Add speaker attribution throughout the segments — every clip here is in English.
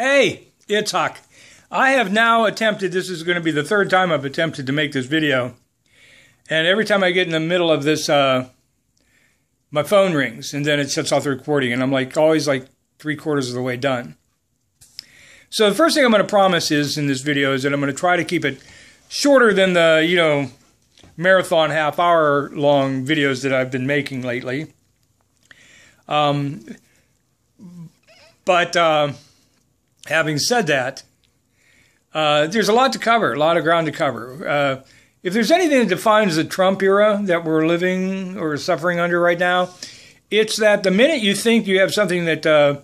Speaker 1: Hey, it's Huck. I have now attempted, this is going to be the third time I've attempted to make this video. And every time I get in the middle of this, uh, my phone rings and then it shuts off the recording. And I'm like, always like three quarters of the way done. So the first thing I'm going to promise is in this video is that I'm going to try to keep it shorter than the, you know, marathon half hour long videos that I've been making lately. Um, but uh, having said that, uh, there's a lot to cover, a lot of ground to cover. Uh, if there's anything that defines the Trump era that we're living or suffering under right now, it's that the minute you think you have something that uh,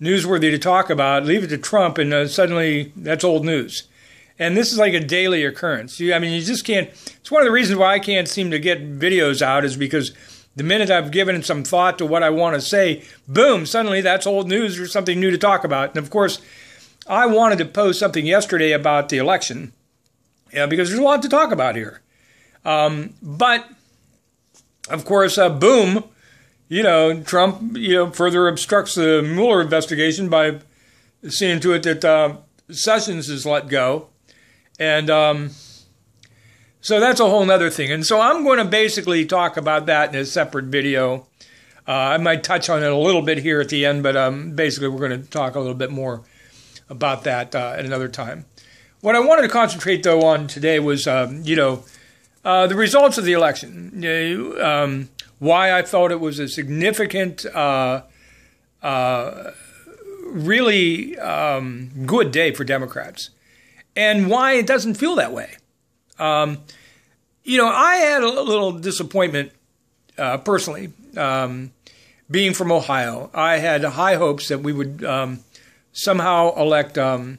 Speaker 1: newsworthy to talk about, leave it to Trump, and uh, suddenly that's old news. And this is like a daily occurrence. You, I mean, you just can't. It's one of the reasons why I can't seem to get videos out is because the minute I've given some thought to what I want to say, boom, suddenly that's old news or something new to talk about. And of course, I wanted to post something yesterday about the election, yeah, because there's a lot to talk about here. Um, but of course, uh, boom, you know, Trump, you know, further obstructs the Mueller investigation by seeing to it that uh, Sessions is let go, and um, so that's a whole other thing. And so I'm going to basically talk about that in a separate video. Uh, I might touch on it a little bit here at the end, but um, basically we're going to talk a little bit more about that uh, at another time. What I wanted to concentrate, though, on today was, um, you know, uh, the results of the election. Um, why I thought it was a significant, uh, uh, really um, good day for Democrats, and why it doesn't feel that way. Um, you know, I had a little disappointment uh, personally. Um, being from Ohio, I had high hopes that we would um, somehow elect, um,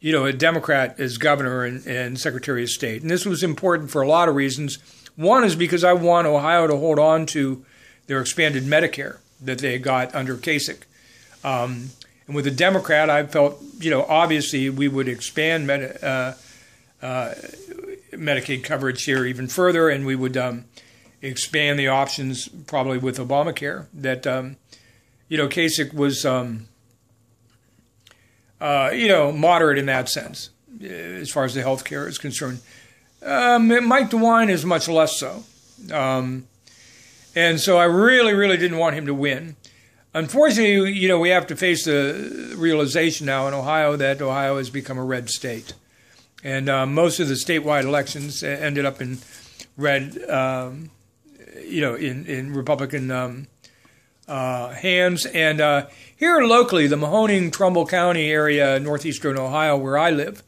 Speaker 1: you know, a Democrat as governor and, and, Secretary of State. And this was important for a lot of reasons. One is because I want Ohio to hold on to their expanded Medicare that they got under Kasich. Um, and with a Democrat, I felt, you know, obviously we would expand Med- uh, uh, Medicaid coverage here even further, and we would um, expand the options probably with Obamacare. That, um, you know, Kasich was um, uh, you know, moderate in that sense, as far as the health care is concerned. Um, Mike DeWine is much less so. Um, and so I really, really didn't want him to win. Unfortunately, you know, we have to face the realization now in Ohio that Ohio has become a red state. And uh, most of the statewide elections ended up in red, um, you know, in, in Republican um, uh, hands. And uh, here locally, the Mahoning Trumbull County area, northeastern Ohio, where I live,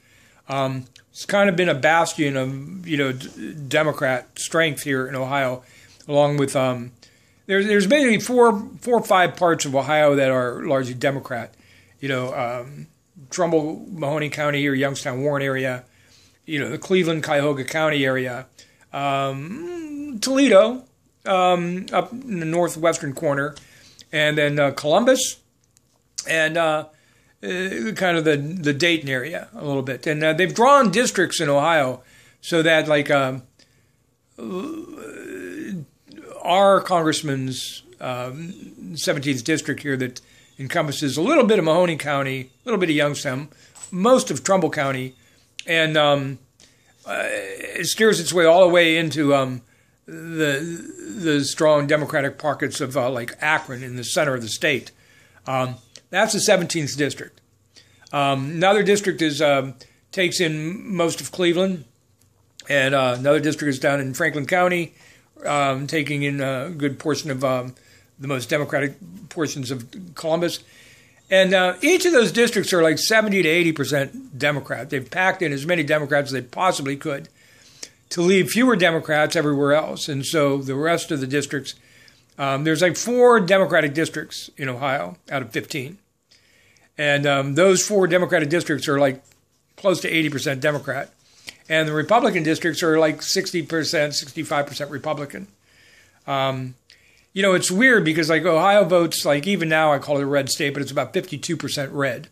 Speaker 1: um, it's kind of been a bastion of you know Democrat strength here in Ohio, along with um, there's there's basically four four or five parts of Ohio that are largely Democrat. You know, um, Trumbull, Mahoning County or Youngstown, Warren area. You know, the Cleveland, Cuyahoga County area. Um, Toledo, um, up in the northwestern corner, and then uh, Columbus, and uh, uh, kind of the the Dayton area a little bit. And uh, they've drawn districts in Ohio so that like um, our congressman's um, 17th district here that encompasses a little bit of Mahoning County, a little bit of Youngstown, most of Trumbull County, and um, uh, it steers its way all the way into um, the the strong Democratic pockets of uh, like Akron in the center of the state. Um, that's the 17th district. Um, another district is um, takes in most of Cleveland, and uh, another district is down in Franklin County, um, taking in a good portion of um, the most Democratic portions of Columbus. And uh, each of those districts are like 70 to 80 percent Democrat. They've packed in as many Democrats as they possibly could to leave fewer Democrats everywhere else. And so the rest of the districts, um, there's like four Democratic districts in Ohio out of 15. And um, those four Democratic districts are like close to 80% Democrat. And the Republican districts are like 60%, 65% Republican. Um, you know, it's weird because like Ohio votes, like even now I call it a red state, but it's about 52% red.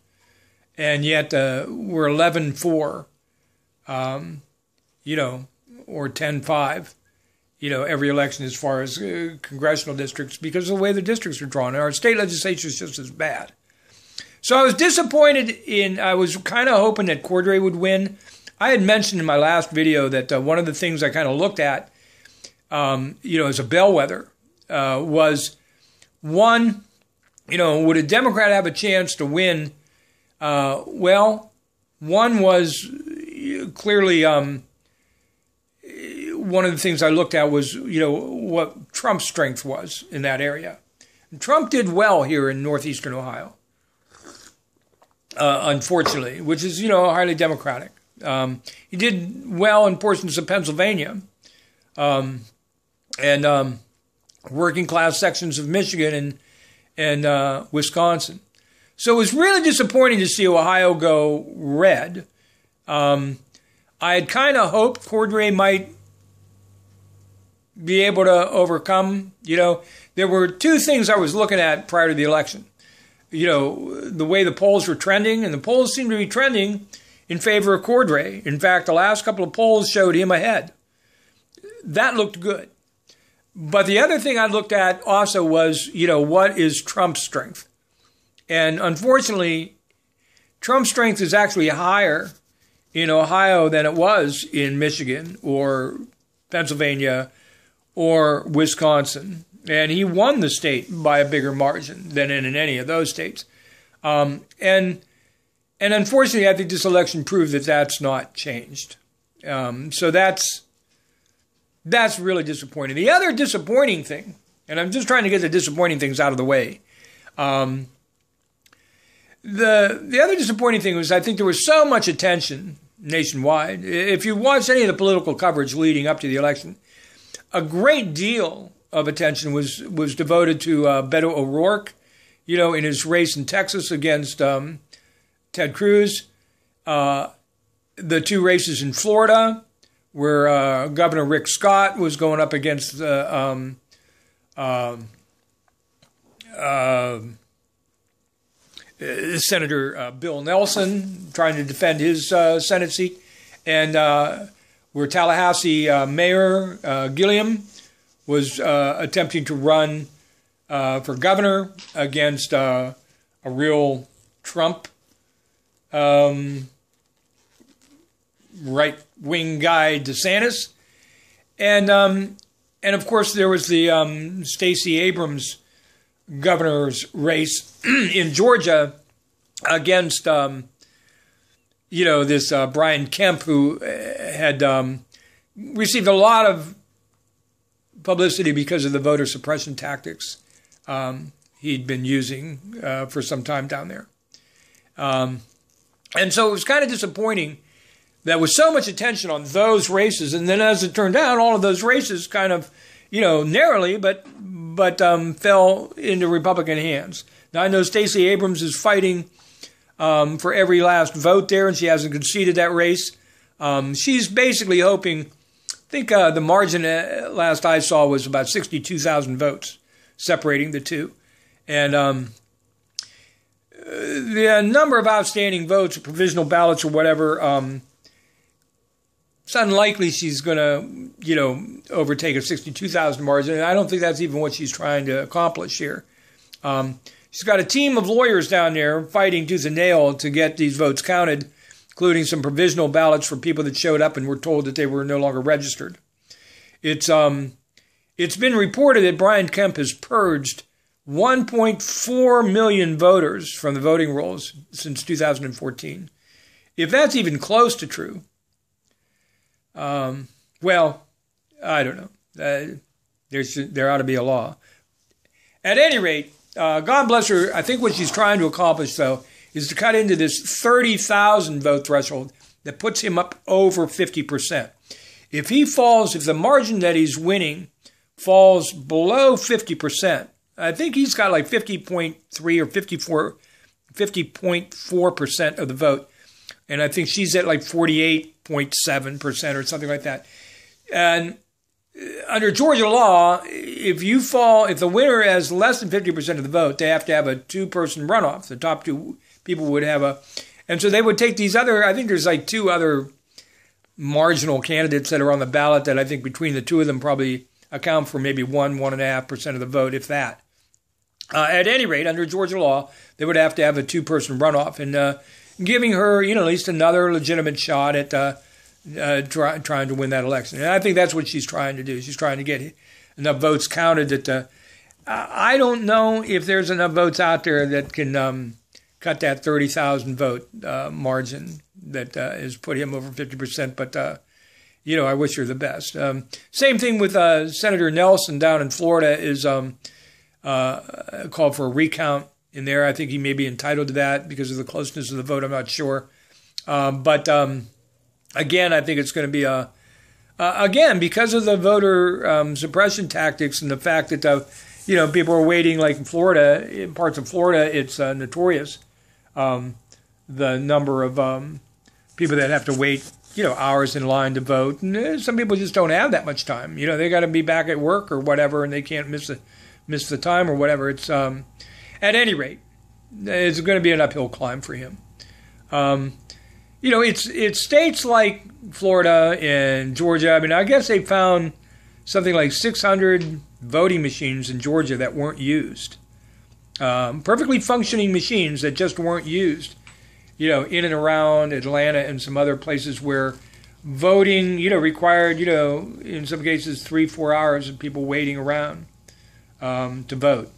Speaker 1: And yet uh, we're 11 4, um, you know, or 10-5, you know, every election as far as uh, congressional districts because of the way the districts are drawn. And our state legislature is just as bad. So I was disappointed in, I was kind of hoping that Cordray would win. I had mentioned in my last video that uh, one of the things I kind of looked at, um, you know, as a bellwether uh, was one, you know, would a Democrat have a chance to win? Uh, well, one was clearly um, one of the things I looked at was, you know, what Trump's strength was in that area. And Trump did well here in northeastern Ohio, uh, unfortunately, which is, you know, highly democratic. Um, he did well in portions of Pennsylvania um, and um, working class sections of Michigan and, and uh, Wisconsin. So it was really disappointing to see Ohio go red. Um, I had kind of hoped Cordray might be able to overcome. You know, there were two things I was looking at prior to the election. You know, the way the polls were trending, and the polls seemed to be trending in favor of Cordray. In fact, the last couple of polls showed him ahead. That looked good. But the other thing I looked at also was, you know, what is Trump's strength? And unfortunately, Trump's strength is actually higher in Ohio than it was in Michigan or Pennsylvania or Wisconsin. And he won the state by a bigger margin than in, any of those states. Um, and and unfortunately, I think this election proved that that's not changed. Um, so that's that's really disappointing. The other disappointing thing, and I'm just trying to get the disappointing things out of the way. Um, the the other disappointing thing was I think there was so much attention nationwide. If you watch any of the political coverage leading up to the election, a great deal of attention was was devoted to uh, Beto O'Rourke, you know, in his race in Texas against um, Ted Cruz, uh, the two races in Florida, where uh, Governor Rick Scott was going up against uh, um, um uh, Senator uh, Bill Nelson, trying to defend his Senate seat, and where Tallahassee Mayor Gillum was attempting to run for governor against a real Trump um, right wing guy DeSantis, and um, and of course there was the um, Stacey Abrams governor's race in Georgia against um, you know this uh, Brian Kemp who uh, had um, received a lot of publicity because of the voter suppression tactics um, he'd been using uh, for some time down there. Um, and so it was kind of disappointing that with so much attention on those races, and then as it turned out, all of those races kind of, you know, narrowly, but but um, fell into Republican hands. Now I know Stacey Abrams is fighting um, for every last vote there, and she hasn't conceded that race. Um, she's basically hoping. I think uh, the margin uh, last I saw was about sixty-two thousand votes separating the two, and um, the number of outstanding votes, provisional ballots, or whatever, um, it's unlikely she's going to, you know, overtake a 62,000 margin. And I don't think that's even what she's trying to accomplish here. Um, she's got a team of lawyers down there fighting tooth and nail to get these votes counted, including some provisional ballots for people that showed up and were told that they were no longer registered. It's um, it's been reported that Brian Kemp has purged 1.4 million voters from the voting rolls since 2014. If that's even close to true, um, well, I don't know. Uh, there's, there ought to be a law. At any rate, uh, God bless her. I think what she's trying to accomplish, though, is to cut into this 30,000 vote threshold that puts him up over 50%. If he falls, if the margin that he's winning falls below 50%, I think he's got like 50.3 or 54, 50.4% of the vote. And I think she's at like 48.7% or something like that. And under Georgia law, if you fall, if the winner has less than 50% of the vote, they have to have a two person runoff. The top two people would have a, and so they would take these other, I think there's like two other marginal candidates that are on the ballot that I think between the two of them probably account for maybe one, one and a half percent of the vote, if that. Uh, at any rate, under Georgia law, they would have to have a two-person runoff, and uh, giving her, you know, at least another legitimate shot at uh, uh, try, trying to win that election. And I think that's what she's trying to do. She's trying to get enough votes counted that uh, I don't know if there's enough votes out there that can um, cut that 30,000 vote uh, margin that uh, has put him over 50%. But, uh, you know, I wish her the best. Um, same thing with uh, Senator Nelson down in Florida is um, uh, called for a recount in there. I think he may be entitled to that because of the closeness of the vote. I'm not sure. Um, but um, again, I think it's going to be a, again, because of the voter um, suppression tactics and the fact that the you know, people are waiting. Like in Florida, in parts of Florida, it's uh, notorious um, the number of um, people that have to wait, you know, hours in line to vote. And uh, some people just don't have that much time. You know, they got to be back at work or whatever, and they can't miss the miss the time or whatever. It's um, at any rate, it's going to be an uphill climb for him. Um, you know, it's it's states like Florida and Georgia. I mean, I guess they found something like 600 voting machines in Georgia that weren't used. Um, perfectly functioning machines that just weren't used, you know, in and around Atlanta and some other places where voting, you know, required, you know, in some cases three, four hours of people waiting around um, to vote.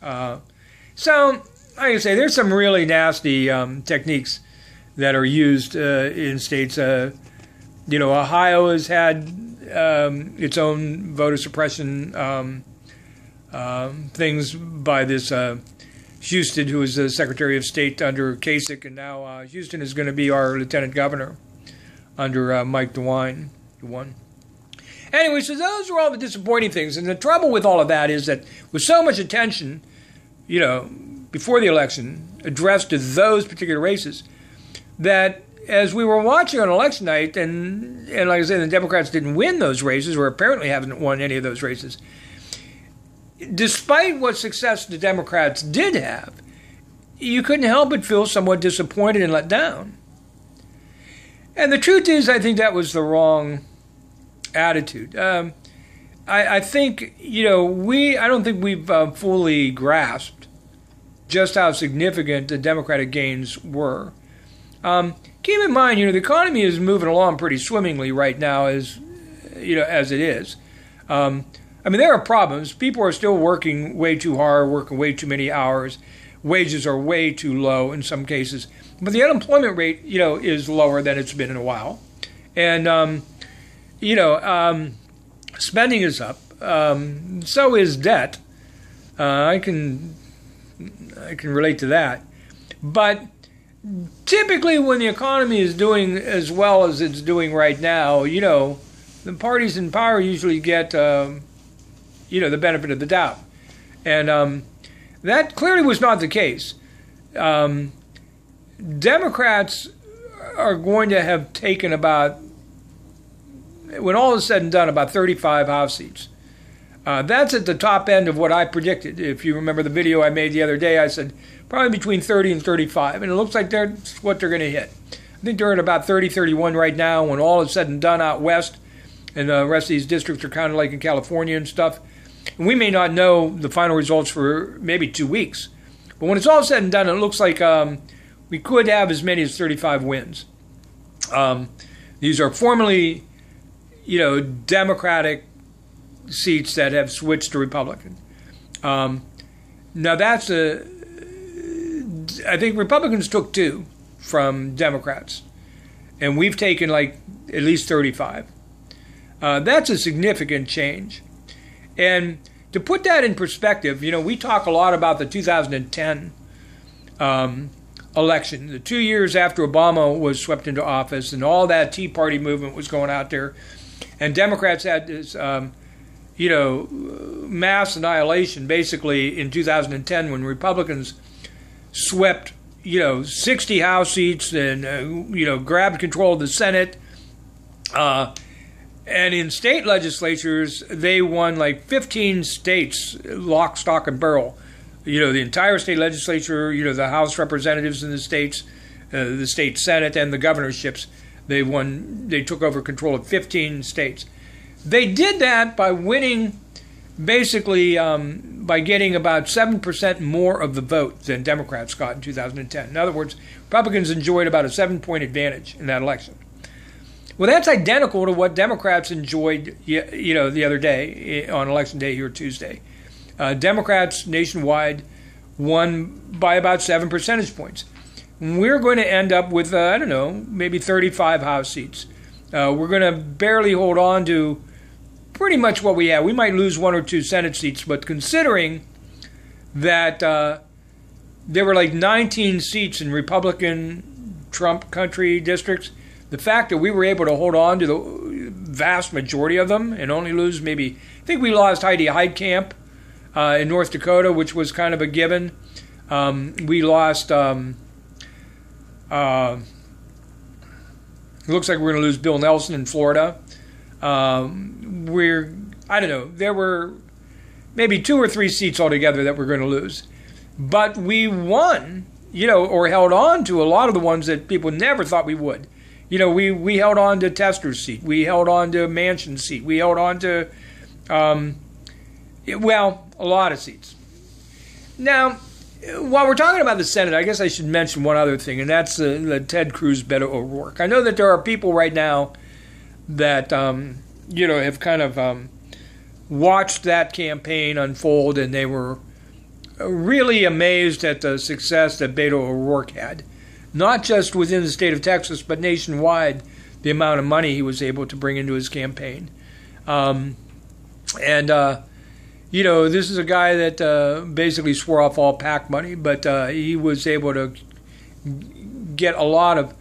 Speaker 1: Uh, so, like I say, there's some really nasty um, techniques that are used uh, in states. Uh, you know, Ohio has had um, its own voter suppression um, um, things by this uh, Husted, who was the Secretary of State under Kasich, and now uh, Husted is going to be our Lieutenant Governor under uh, Mike DeWine. DeWine. Anyway, so those are all the disappointing things, and the trouble with all of that is that with so much attention, you know, before the election addressed to those particular races, that as we were watching on election night, and and like I said, the Democrats didn't win those races, or apparently haven't won any of those races. Despite what success the Democrats did have, you couldn't help but feel somewhat disappointed and let down. And the truth is, I think that was the wrong attitude. Um, I, I, think you know we. I don't think we've uh, fully grasped just how significant the Democratic gains were. Um, keep in mind, you know, the economy is moving along pretty swimmingly right now, as you know, as it is. Um, I mean, there are problems. People are still working way too hard, working way too many hours. Wages are way too low in some cases, but the unemployment rate, you know, is lower than it's been in a while, and um, you know, um, spending is up. Um, so is debt. Uh, I can I can relate to that, but typically when the economy is doing as well as it's doing right now, you know, the parties in power usually get, um, you know, the benefit of the doubt. And um, that clearly was not the case. Um, Democrats are going to have taken about, when all is said and done, about 35 House seats. Uh, that's at the top end of what I predicted. If you remember the video I made the other day, I said probably between 30 and 35, and it looks like that's what they're going to hit. I think they're at about 30, 31 right now. When all is said and done out west, and the rest of these districts are kind of like in California and stuff, and we may not know the final results for maybe two weeks. But when it's all said and done, it looks like um, we could have as many as 35 wins. Um, these are formerly, you know, Democratic seats that have switched to Republican. Um, now that's a, I think Republicans took two from Democrats, and we've taken like at least 35. Uh, that's a significant change. And to put that in perspective, you know, we talk a lot about the 2010 um, election, the two years after Obama was swept into office, and all that Tea Party movement was going out there, and Democrats had this um, you know, mass annihilation basically in 2010 when Republicans swept, you know, 60 House seats and, uh, you know, grabbed control of the Senate. Uh, and in state legislatures, they won like 15 states, lock, stock, and barrel. You know, the entire state legislature, you know, the House representatives in the states, uh, the state Senate, and the governorships. They won, they took over control of 15 states. They did that by winning basically um, by getting about 7% more of the vote than Democrats got in 2010. In other words, Republicans enjoyed about a seven point advantage in that election. Well, that's identical to what Democrats enjoyed, you know, the other day eh, on election day here Tuesday. Uh, Democrats nationwide won by about seven percentage points. We're going to end up with, uh, I don't know, maybe 35 House seats. Uh, we're going to barely hold on to pretty much what we have. We might lose one or two Senate seats, but considering that uh, there were like 19 seats in Republican Trump country districts, the fact that we were able to hold on to the vast majority of them and only lose maybe, I think we lost Heidi Heitkamp uh, in North Dakota, which was kind of a given. Um, we lost. Um, uh, looks like we're going to lose Bill Nelson in Florida. Um, we're, I don't know, there were maybe two or three seats altogether that we're going to lose. But we won, you know, or held on to a lot of the ones that people never thought we would. You know, we, we held on to Tester's seat. We held on to Manchin's seat. We held on to, um, well, a lot of seats. Now, while we're talking about the Senate, I guess I should mention one other thing, and that's the, the Ted Cruz Beto O'Rourke. I know that there are people right now that um, you know have kind of um, watched that campaign unfold, and they were really amazed at the success that Beto O'Rourke had, not just within the state of Texas, but nationwide. The amount of money he was able to bring into his campaign, um, and uh, you know, this is a guy that uh, basically swore off all PAC money, but uh, he was able to get a lot of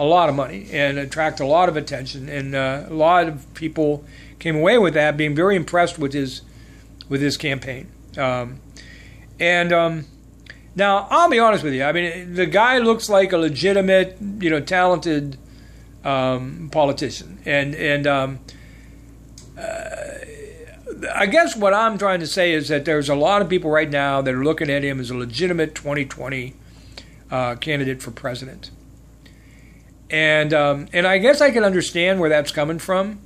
Speaker 1: a lot of money and attract a lot of attention, and uh, a lot of people came away with that being very impressed with his with his campaign. Um, and um, now I'll be honest with you. I mean, the guy looks like a legitimate, you know, talented um, politician, and and um, uh, I guess what I'm trying to say is that there's a lot of people right now that are looking at him as a legitimate 2020 uh, candidate for president. And um, and I guess I can understand where that's coming from,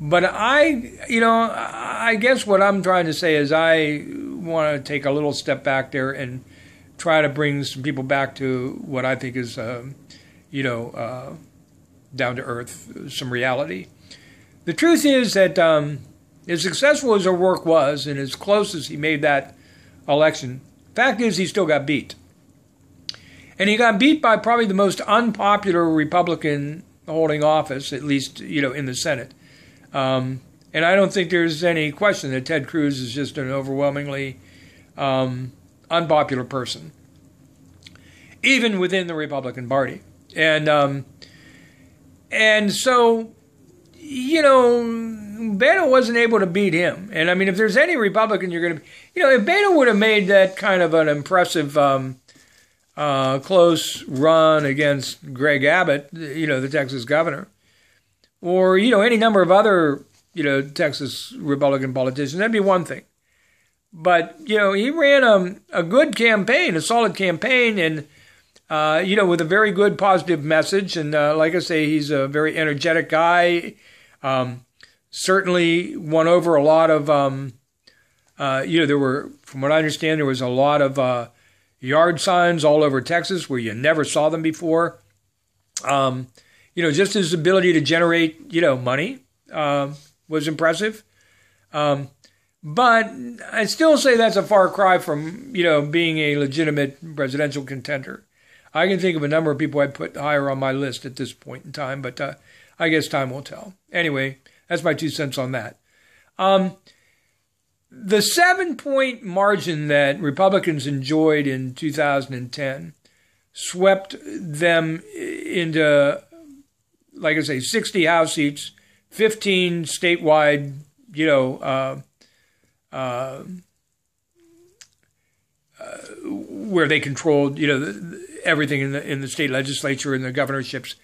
Speaker 1: but I, you know, I guess what I'm trying to say is I want to take a little step back there and try to bring some people back to what I think is, uh, you know, uh, down to earth, some reality. The truth is that um, as successful as O'Rourke was, and as close as he made that election, fact is he still got beat. And he got beat by probably the most unpopular Republican holding office, at least you know in the Senate. Um, and I don't think there's any question that Ted Cruz is just an overwhelmingly um, unpopular person, even within the Republican Party. And um, and so, you know, Beto wasn't able to beat him. And I mean, if there's any Republican, you're going to, you know, if Beto would have made that kind of an impressive um, uh, close run against Greg Abbott, you know, the Texas governor, or, you know, any number of other, you know, Texas Republican politicians, that'd be one thing. But, you know, he ran a, a good campaign, a solid campaign, and, uh, you know, with a very good positive message. And uh, like I say, he's a very energetic guy. Um, certainly won over a lot of, um, uh, you know, there were, from what I understand, there was a lot of uh, yard signs all over Texas where you never saw them before. Um, you know, just his ability to generate, you know, money uh, was impressive. Um, but I still say that's a far cry from, you know, being a legitimate presidential contender. I can think of a number of people I'd put higher on my list at this point in time, but uh, I guess time will tell. Anyway, that's my two cents on that. Um, the seven point margin that Republicans enjoyed in 2010 swept them into, like I say, 60 House seats, 15 statewide, you know, uh, uh, uh, where they controlled, you know, everything in the in the state legislature and the governorships.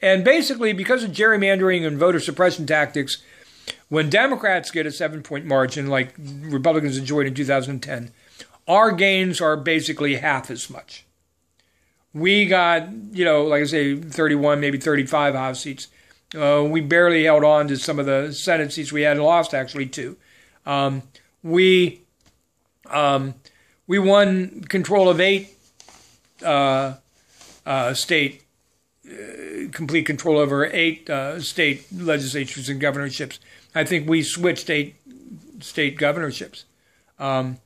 Speaker 1: And basically, because of gerrymandering and voter suppression tactics, when Democrats get a seven point margin like Republicans enjoyed in 2010, our gains are basically half as much. We got, you know, like I say, 31, maybe 35 House seats. Uh, we barely held on to some of the Senate seats we had lost, actually, too. Um, we Um, we won control of eight uh, uh, state, complete control over eight uh, state legislatures and governorships. I think we switched eight state governorships. Um,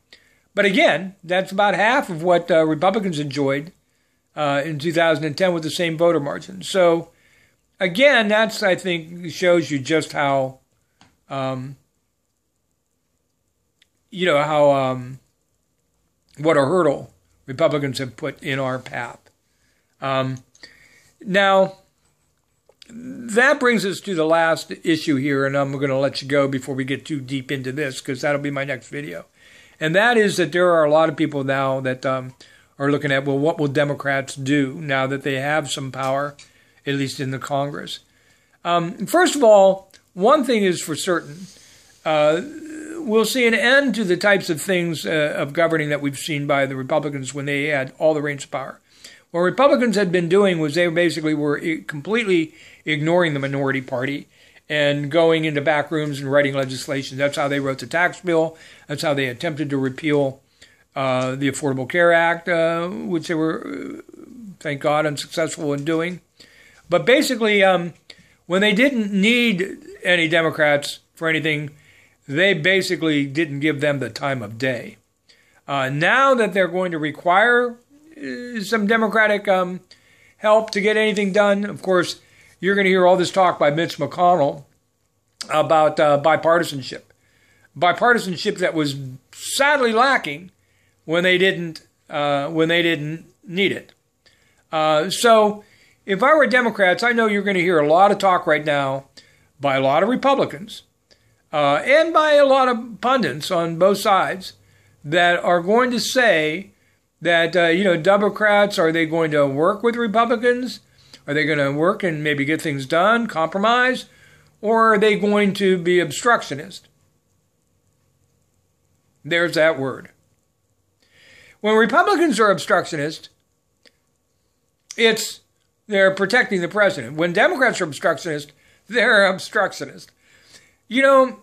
Speaker 1: but again, that's about half of what uh, Republicans enjoyed uh, in 2010 with the same voter margin. So, again, that's I think shows you just how, um, you know, how um, what a hurdle Republicans have put in our path. Now, that brings us to the last issue here, and I'm going to let you go before we get too deep into this because that'll be my next video. And that is that there are a lot of people now that um, are looking at, well, what will Democrats do now that they have some power, at least in the Congress? Um, first of all, one thing is for certain. Uh, we'll see an end to the types of things uh, of governing that we've seen by the Republicans when they had all the reins of power. What Republicans had been doing was they basically were completely ignoring the minority party and going into back rooms and writing legislation. That's how they wrote the tax bill. That's how they attempted to repeal uh, the Affordable Care Act, uh, which they were, uh, thank God, unsuccessful in doing. But basically, um, when they didn't need any Democrats for anything, they basically didn't give them the time of day. Uh, now that they're going to require some Democratic um, help to get anything done, of course, you're going to hear all this talk by Mitch McConnell about uh, bipartisanship. Bipartisanship that was sadly lacking when they didn't uh, when they didn't need it. Uh, so, if I were Democrats, I know you're going to hear a lot of talk right now by a lot of Republicans uh, and by a lot of pundits on both sides that are going to say that uh, you know Democrats are they going to work with Republicans? Are they going to work and maybe get things done, compromise, or are they going to be obstructionist? There's that word. When Republicans are obstructionist, it's they're protecting the president. When Democrats are obstructionist, they're obstructionist. You know,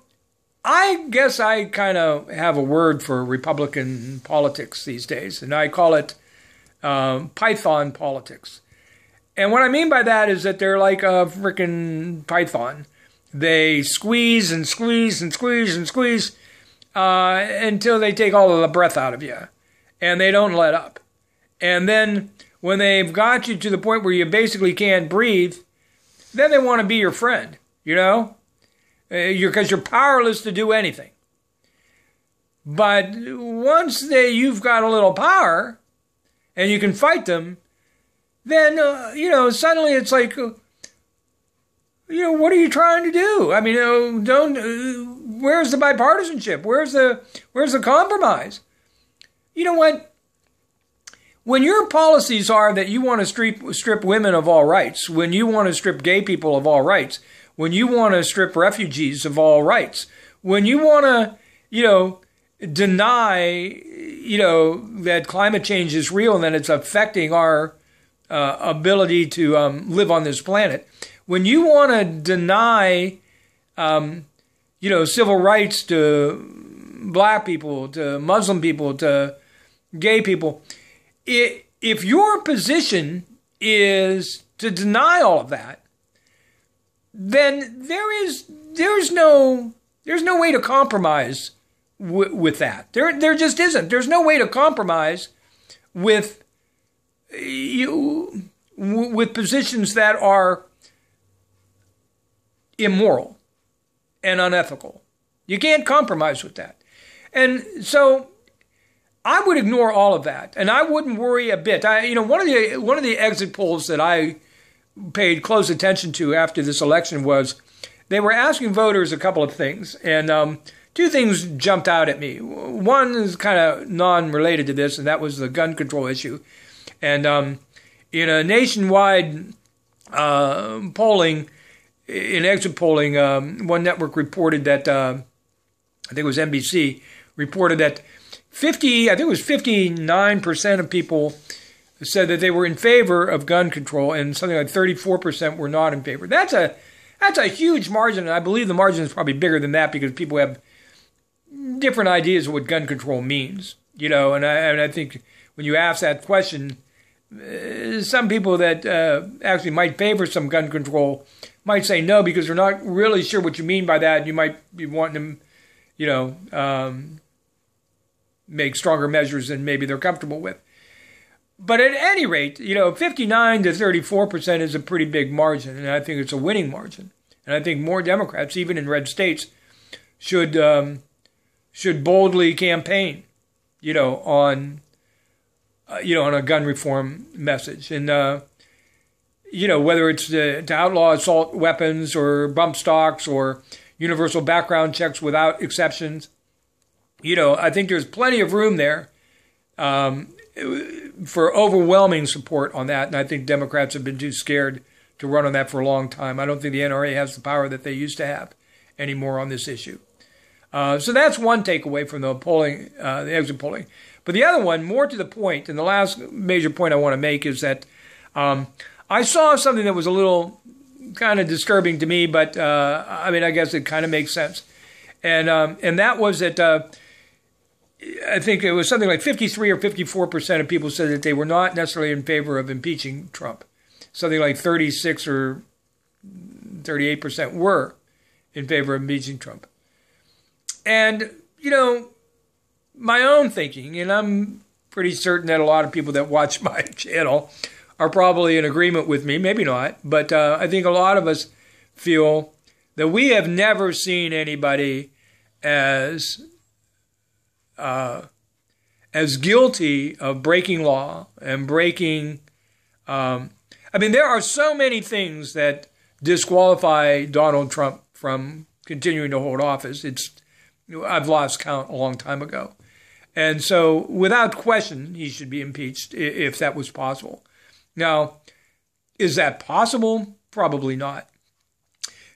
Speaker 1: I guess I kind of have a word for Republican politics these days, and I call it um, Python politics. And what I mean by that is that they're like a freaking python. They squeeze and squeeze and squeeze and squeeze uh, until they take all of the breath out of you, and they don't let up. And then when they've got you to the point where you basically can't breathe, then they want to be your friend. You know, because uh, you're, powerless to do anything. But once they, you've got a little power and you can fight them, then, uh, you know, suddenly it's like, uh, you know, what are you trying to do? I mean, uh, don't, uh, where's the bipartisanship? Where's the, where's the compromise? You know what? When your policies are that you want to strip, strip women of all rights, when you want to strip gay people of all rights, when you want to strip refugees of all rights, when you want to, you know, deny, you know, that climate change is real and that it's affecting our uh, ability to um, live on this planet, when you want to deny, um, you know, civil rights to black people, to Muslim people, to gay people, it, if your position is to deny all of that, then there is there's no there's no way to compromise w- with that. There there just isn't. There's no way to compromise with you with positions that are immoral and unethical. You can't compromise with that. And so I would ignore all of that, and I wouldn't worry a bit. I, you know, one of the one of the exit polls that I paid close attention to after this election was they were asking voters a couple of things, and um, two things jumped out at me. One is kind of non-related to this, and that was the gun control issue. And um, in a nationwide uh, polling, in exit polling, um, one network reported that uh, I think it was NBC reported that 50, I think it was 59 percent of people said that they were in favor of gun control, and something like 34% were not in favor. That's a that's a huge margin, and I believe the margin is probably bigger than that because people have different ideas of what gun control means. You know, and I, and I think when you ask that question, uh, some people that uh, actually might favor some gun control might say no because they're not really sure what you mean by that. You might be wanting them, you know, um, make stronger measures than maybe they're comfortable with. But at any rate, you know, 59 to 34 percent is a pretty big margin, and I think it's a winning margin. And I think more Democrats, even in red states, should um, should boldly campaign, you know, on uh, you know on a gun reform message, and uh, you know whether it's to, to outlaw assault weapons or bump stocks or universal background checks without exceptions. You know, I think there's plenty of room there. Um, for overwhelming support on that, and I think Democrats have been too scared to run on that for a long time. I don't think the NRA has the power that they used to have anymore on this issue. Uh, so that's one takeaway from the polling, uh, the exit polling. But the other one, more to the point, and the last major point I want to make is that um, I saw something that was a little kind of disturbing to me, but uh, I mean, I guess it kind of makes sense. And um, and that was that uh, I think it was something like 53 or 54 percent of people said that they were not necessarily in favor of impeaching Trump. Something like 36 or 38 percent were in favor of impeaching Trump. And, you know, my own thinking, and I'm pretty certain that a lot of people that watch my channel are probably in agreement with me, maybe not, but uh, I think a lot of us feel that we have never seen anybody as uh, as guilty of breaking law and breaking. Um, I mean, there are so many things that disqualify Donald Trump from continuing to hold office. It's I've lost count a long time ago, and so without question, he should be impeached if that was possible. Now, is that possible? Probably not.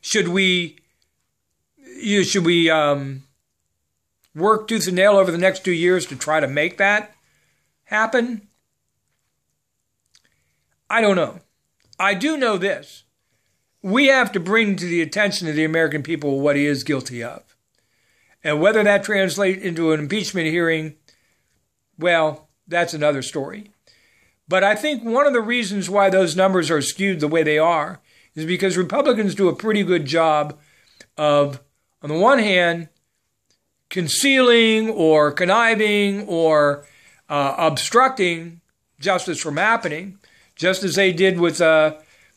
Speaker 1: Should we? You should we? Um, work tooth and nail over the next two years to try to make that happen? I don't know. I do know this. We have to bring to the attention of the American people what he is guilty of. And whether that translates into an impeachment hearing, well, that's another story. But I think one of the reasons why those numbers are skewed the way they are is because Republicans do a pretty good job of, on the one hand, concealing or conniving or uh, obstructing justice from happening, just as they did with, uh,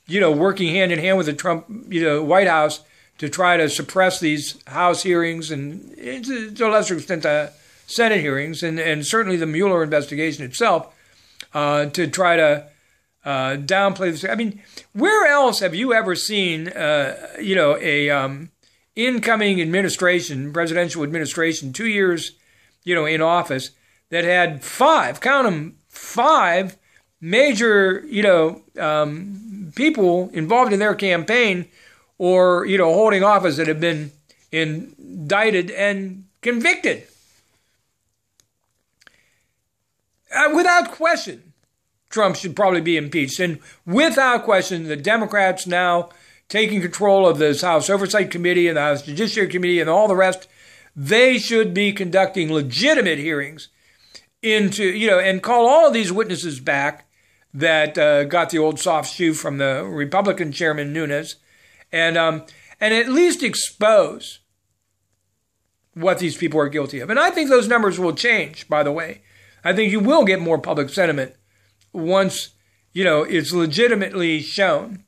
Speaker 1: you know, working hand in hand with the Trump, you know, White House to try to suppress these House hearings and to a lesser extent the Senate hearings and, and certainly the Mueller investigation itself uh, to try to uh, downplay this. I mean, where else have you ever seen, uh, you know, a um, incoming administration, presidential administration, two years, you know, in office that had five, count them, five major, you know, um, people involved in their campaign or, you know, holding office that have been indicted and convicted. Uh, without question, Trump should probably be impeached. And without question, the Democrats now taking control of this House Oversight Committee and the House Judiciary Committee and all the rest, they should be conducting legitimate hearings into, you know, and call all of these witnesses back that uh, got the old soft shoe from the Republican chairman Nunes, and um, and at least expose what these people are guilty of. And I think those numbers will change. By the way, I think you will get more public sentiment once you know it's legitimately shown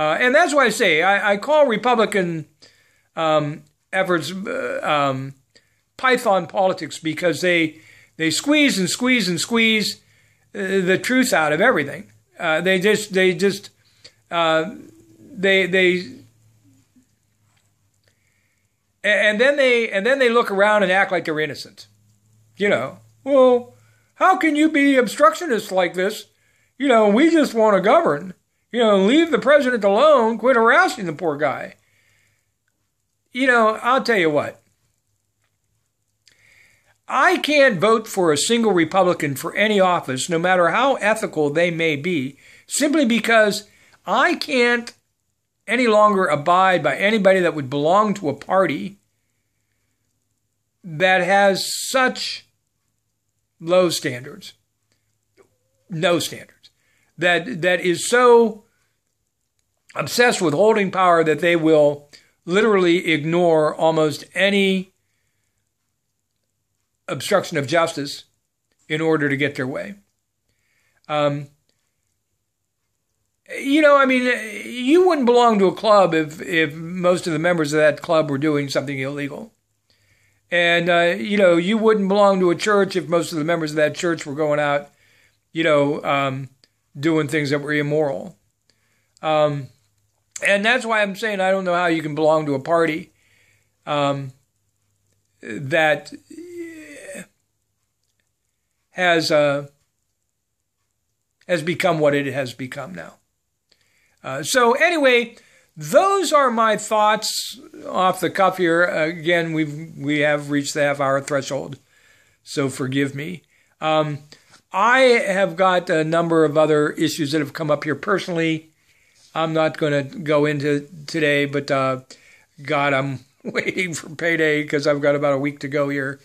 Speaker 1: uh, and that's why I say I, I call Republican um, efforts uh, um, Python politics because they they squeeze and squeeze and squeeze uh, the truth out of everything. Uh, they just they just uh, they they and then they and then they look around and act like they're innocent. You know, well, how can you be obstructionist like this? You know, we just want to govern. You know, leave the president alone, quit harassing the poor guy. You know, I'll tell you what. I can't vote for a single Republican for any office, no matter how ethical they may be, simply because I can't any longer abide by anybody that would belong to a party that has such low standards, no standards, that that is so obsessed with holding power that they will literally ignore almost any obstruction of justice in order to get their way. Um, you know, I mean, you wouldn't belong to a club if if most of the members of that club were doing something illegal. And, uh, you know, you wouldn't belong to a church if most of the members of that church were going out, you know, um, doing things that were immoral. Um, and that's why I'm saying I don't know how you can belong to a party um, that has uh, has become what it has become now. Uh, so anyway, those are my thoughts off the cuff here. Again, we've we have reached the half hour threshold, so forgive me. Um, I have got a number of other issues that have come up here personally. I'm not going to go into today, but uh, God, I'm waiting for payday because I've got about a week to go here,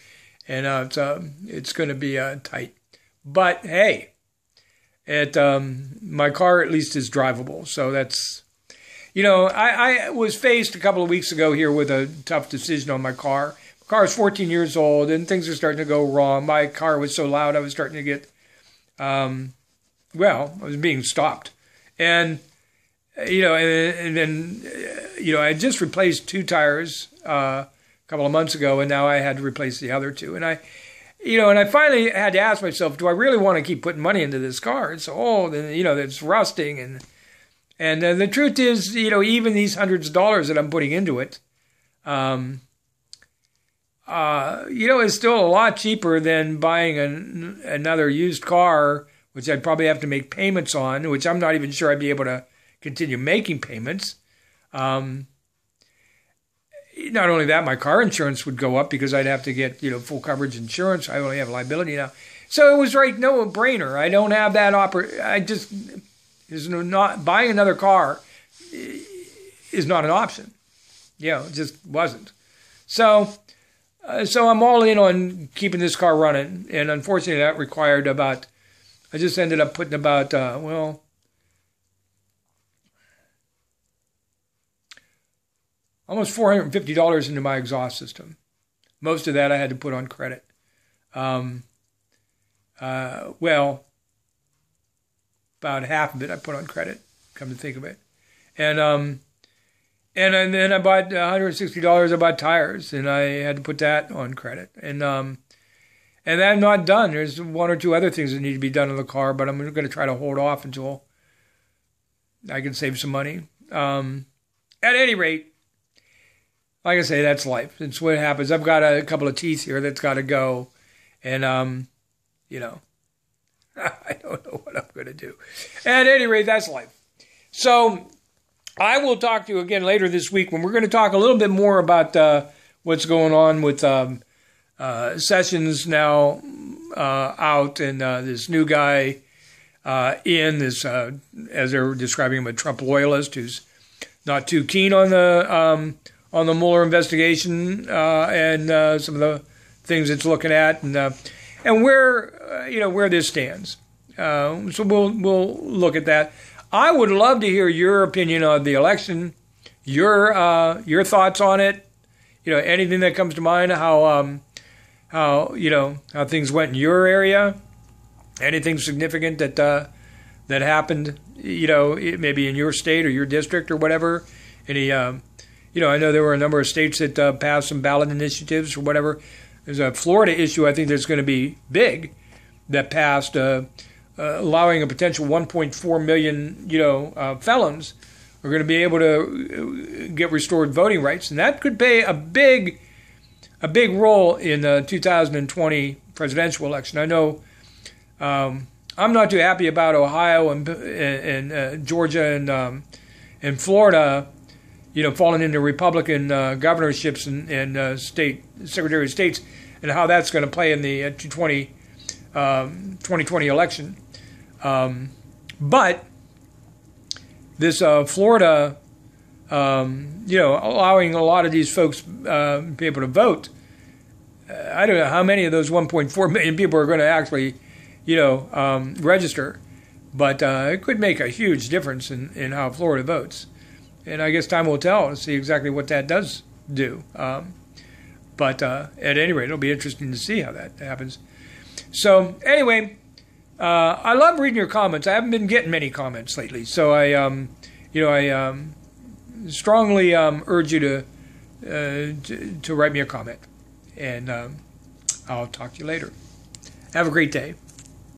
Speaker 1: and uh, it's uh, it's going to be tight. But hey, it um, my car at least is drivable, so that's you know, I, I was faced a couple of weeks ago here with a tough decision on my car. My car is 14 years old and things are starting to go wrong. My car was so loud, I was starting to get, um, well, I was being stopped. And, you know, and, and then, you know, I just replaced two tires uh, a couple of months ago, and now I had to replace the other two. And I, you know, and I finally had to ask myself, do I really want to keep putting money into this car? It's old and, you know, it's rusting and, and uh, the truth is, you know, even these hundreds of dollars that I'm putting into it, um, uh, you know, is still a lot cheaper than buying an, another used car, which I'd probably have to make payments on, which I'm not even sure I'd be able to continue making payments. Um, not only that, my car insurance would go up because I'd have to get, you know, full coverage insurance. I only have liability now. So it was right, no brainer. I don't have that oper. I just is not buying another car is not an option. Yeah, it just wasn't. So, uh, so I'm all in on keeping this car running, and unfortunately, that required about. I just ended up putting about uh, well. Almost $450 into my exhaust system. Most of that I had to put on credit. Um, uh, well, about half of it I put on credit. Come to think of it, and um, and, and then I bought 160 dollars. I bought tires, and I had to put that on credit, and um, and I'm not done. There's one or two other things that need to be done in the car, but I'm going to try to hold off until I can save some money. Um, at any rate, like I say, that's life. It's what happens. I've got a couple of teeth here that's got to go, and um, you know, I don't know what I'm going to do. At any rate, that's life. So I will talk to you again later this week when we're going to talk a little bit more about uh, what's going on with um, uh, Sessions now uh, out and uh, this new guy uh, in this, uh, as they're describing him, a Trump loyalist who's not too keen on the um, on the Mueller investigation and some of the things it's looking at and and where you know where this stands. So we'll we'll look at that. I would love to hear your opinion on the election, your uh, your thoughts on it. You know anything that comes to mind. How um, how you know how things went in your area. Anything significant that uh, that happened. You know maybe in your state or your district or whatever. Any um, you know I know there were a number of states that uh, passed some ballot initiatives or whatever there's a Florida issue I think that's going to be big that passed, uh, allowing a potential 1.4 million, you know, uh, felons are going to be able to uh, get restored voting rights, and that could play a big, a big role in the 2020 presidential election. I know. Um, I'm not too happy about Ohio and, and, and uh, Georgia and um, and Florida you know, falling into Republican uh, governorships and, and uh, state secretary of states, and how that's going to play in the 2020, um, 2020 election. Um, but this uh, Florida, um, you know, allowing a lot of these folks uh, be able to vote, uh, I don't know how many of those 1.4 million people are going to actually, you know, um, register, but uh, it could make a huge difference in, in how Florida votes. And I guess time will tell to see exactly what that does do. Um, but uh, at any rate, it'll be interesting to see how that happens. So anyway, uh, I love reading your comments. I haven't been getting many comments lately, so I, um, you know, I um, strongly um, urge you to, uh, to, to write me a comment, and um, I'll talk to you later. Have a great day.